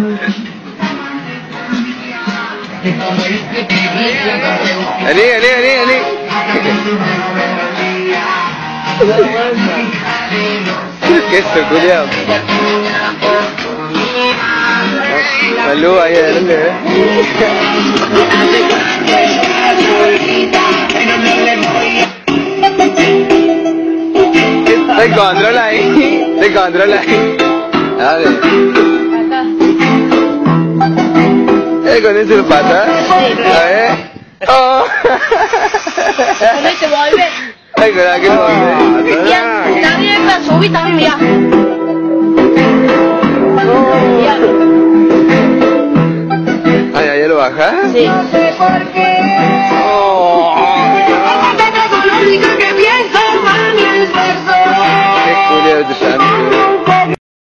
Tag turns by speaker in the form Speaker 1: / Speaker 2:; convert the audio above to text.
Speaker 1: Vení, vení, vení, vení. ¿Qué es eso, culiao? Salud ahí adelante, eh. Te controla ahí. Te controla ahí. Dale. Con eso lo pasa. A ver. Oh.
Speaker 2: Con este vuelve.
Speaker 1: Ay, con la que volve.
Speaker 2: Ya, nadie entra, subí también. Mirá.
Speaker 1: Ay, ¿ahí lo baja?
Speaker 2: Sí.
Speaker 1: Oh. Qué culiao de tu santo.